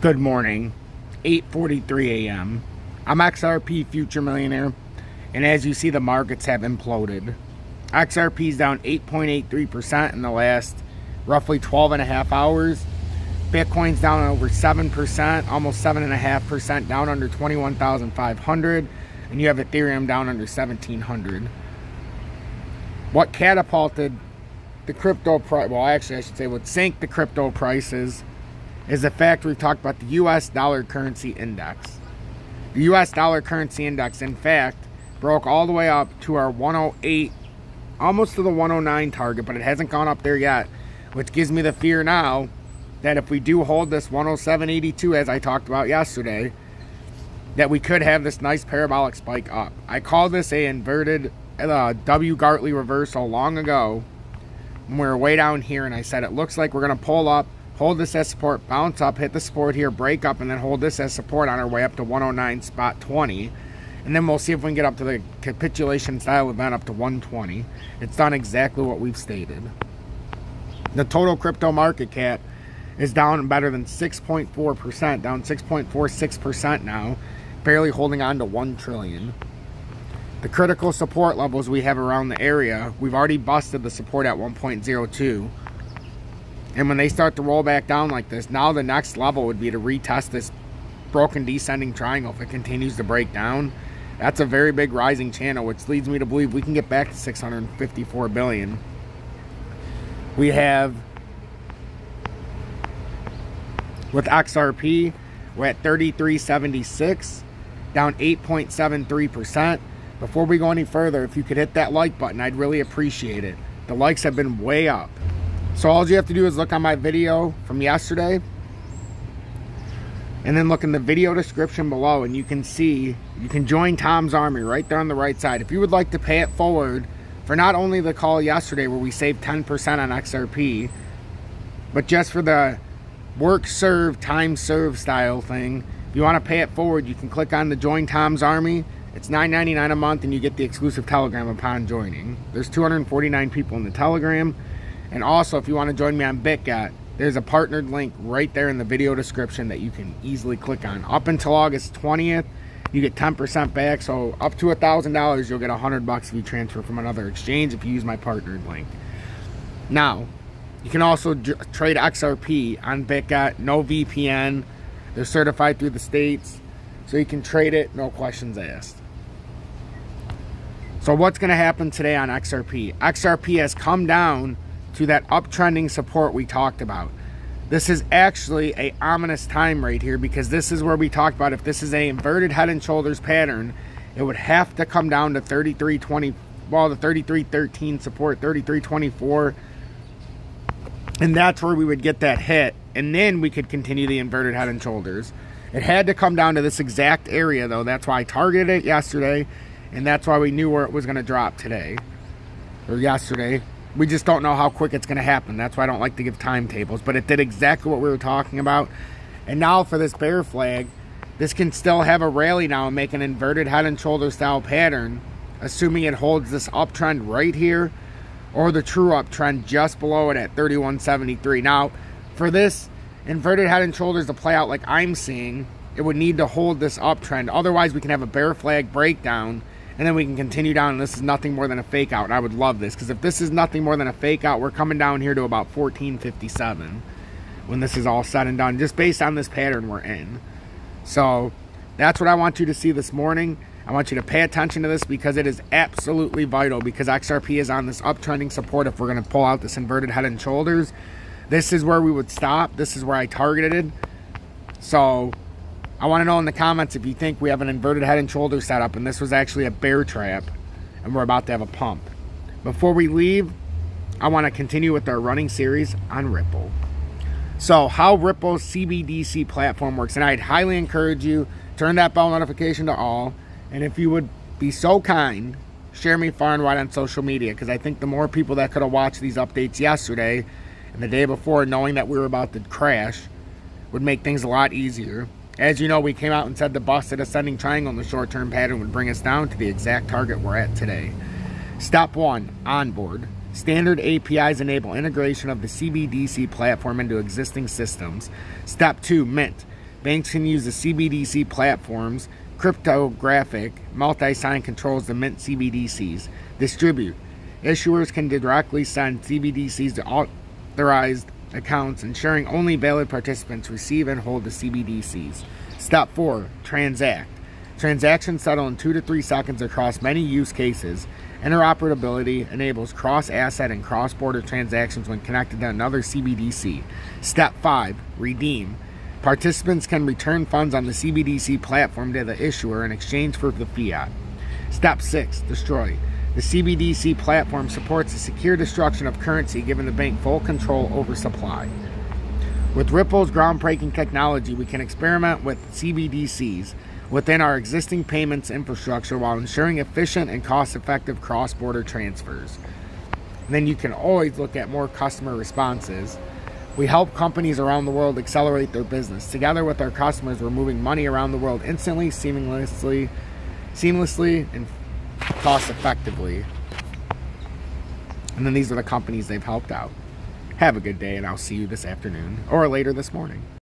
Good morning, 8.43 a.m. I'm XRP Future Millionaire, and as you see, the markets have imploded. XRP is down 8.83% in the last roughly 12 and a half hours. Bitcoin's down over 7%, almost 7.5% down under 21,500, and you have Ethereum down under 1,700. What catapulted the crypto price, well, actually, I should say, what sank the crypto prices is the fact we've talked about the US dollar currency index. The US dollar currency index, in fact, broke all the way up to our 108, almost to the 109 target, but it hasn't gone up there yet, which gives me the fear now that if we do hold this 107.82 as I talked about yesterday, that we could have this nice parabolic spike up. I called this a inverted uh, W Gartley reversal long ago when we were way down here and I said it looks like we're going to pull up hold this as support, bounce up, hit the support here, break up, and then hold this as support on our way up to 109 spot 20. And then we'll see if we can get up to the capitulation style event up to 120. It's done exactly what we've stated. The total crypto market cap is down better than 6.4%, down 6.46% now, barely holding on to 1 trillion. The critical support levels we have around the area, we've already busted the support at 1.02. And when they start to roll back down like this, now the next level would be to retest this broken descending triangle. If it continues to break down, that's a very big rising channel, which leads me to believe we can get back to 654 billion. We have with XRP, we're at 3376, down 8.73%. Before we go any further, if you could hit that like button, I'd really appreciate it. The likes have been way up. So all you have to do is look on my video from yesterday and then look in the video description below and you can see, you can join Tom's Army right there on the right side. If you would like to pay it forward for not only the call yesterday where we saved 10% on XRP, but just for the work serve, time serve style thing, if you want to pay it forward, you can click on the Join Tom's Army. It's $9.99 a month and you get the exclusive Telegram upon joining. There's 249 people in the Telegram. And also, if you want to join me on BitGet, there's a partnered link right there in the video description that you can easily click on. Up until August 20th, you get 10% back. So up to $1,000, you'll get 100 bucks if you transfer from another exchange if you use my partnered link. Now, you can also trade XRP on BitGet, no VPN. They're certified through the states, so you can trade it, no questions asked. So what's going to happen today on XRP? XRP has come down to that uptrending support we talked about. This is actually a ominous time right here because this is where we talked about if this is a inverted head and shoulders pattern, it would have to come down to 33.20, well, the 33.13 support, 33.24, and that's where we would get that hit, and then we could continue the inverted head and shoulders. It had to come down to this exact area, though. That's why I targeted it yesterday, and that's why we knew where it was going to drop today, or yesterday, we just don't know how quick it's going to happen. That's why I don't like to give timetables. But it did exactly what we were talking about. And now for this bear flag, this can still have a rally now and make an inverted head and shoulder style pattern, assuming it holds this uptrend right here or the true uptrend just below it at 3173. Now, for this inverted head and shoulders to play out like I'm seeing, it would need to hold this uptrend. Otherwise, we can have a bear flag breakdown and then we can continue down. And this is nothing more than a fake out. And I would love this because if this is nothing more than a fake out, we're coming down here to about 1457 when this is all said and done, just based on this pattern we're in. So that's what I want you to see this morning. I want you to pay attention to this because it is absolutely vital because XRP is on this uptrending support if we're going to pull out this inverted head and shoulders. This is where we would stop. This is where I targeted. So I want to know in the comments if you think we have an inverted head and shoulder setup and this was actually a bear trap and we're about to have a pump. Before we leave, I want to continue with our running series on Ripple. So how Ripple's CBDC platform works, and I'd highly encourage you, turn that bell notification to all, and if you would be so kind, share me far and wide on social media, because I think the more people that could have watched these updates yesterday and the day before, knowing that we were about to crash, would make things a lot easier. As you know, we came out and said the busted ascending triangle in the short-term pattern would bring us down to the exact target we're at today. Step 1. Onboard. Standard APIs enable integration of the CBDC platform into existing systems. Step 2. Mint. Banks can use the CBDC platforms, cryptographic, multi sign controls to mint CBDCs. Distribute. Issuers can directly send CBDCs to authorized accounts, ensuring only valid participants receive and hold the CBDCs. Step 4 Transact. Transactions settle in 2 to 3 seconds across many use cases. Interoperability enables cross asset and cross border transactions when connected to another CBDC. Step 5 Redeem. Participants can return funds on the CBDC platform to the issuer in exchange for the fiat. Step 6 Destroy. The CBDC platform supports the secure destruction of currency, giving the bank full control over supply. With Ripple's groundbreaking technology, we can experiment with CBDCs within our existing payments infrastructure while ensuring efficient and cost effective cross border transfers. And then you can always look at more customer responses. We help companies around the world accelerate their business. Together with our customers, we're moving money around the world instantly, seamlessly, seamlessly, and cost effectively. And then these are the companies they've helped out. Have a good day, and I'll see you this afternoon or later this morning.